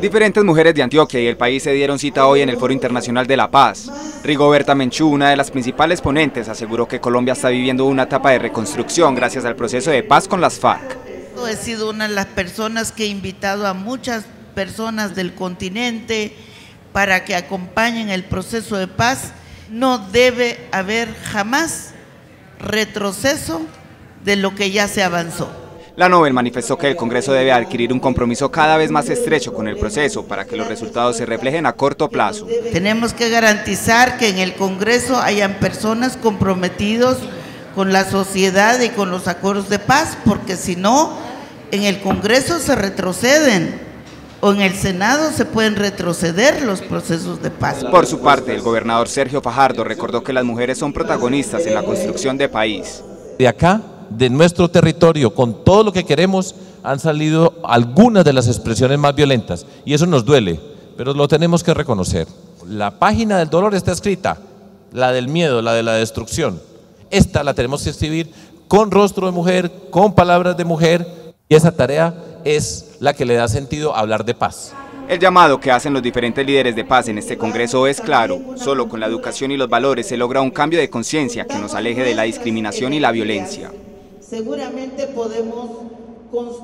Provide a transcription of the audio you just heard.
Diferentes mujeres de Antioquia y el país se dieron cita hoy en el Foro Internacional de la Paz. Rigoberta Menchú, una de las principales ponentes, aseguró que Colombia está viviendo una etapa de reconstrucción gracias al proceso de paz con las FARC. He sido una de las personas que he invitado a muchas personas del continente para que acompañen el proceso de paz. No debe haber jamás retroceso de lo que ya se avanzó. La Nobel manifestó que el Congreso debe adquirir un compromiso cada vez más estrecho con el proceso para que los resultados se reflejen a corto plazo. Tenemos que garantizar que en el Congreso hayan personas comprometidos con la sociedad y con los acuerdos de paz, porque si no, en el Congreso se retroceden o en el Senado se pueden retroceder los procesos de paz. Por su parte, el gobernador Sergio Fajardo recordó que las mujeres son protagonistas en la construcción de país. De acá de nuestro territorio, con todo lo que queremos, han salido algunas de las expresiones más violentas. Y eso nos duele, pero lo tenemos que reconocer. La página del dolor está escrita, la del miedo, la de la destrucción. Esta la tenemos que escribir con rostro de mujer, con palabras de mujer, y esa tarea es la que le da sentido hablar de paz. El llamado que hacen los diferentes líderes de paz en este Congreso es claro, solo con la educación y los valores se logra un cambio de conciencia que nos aleje de la discriminación y la violencia seguramente podemos construir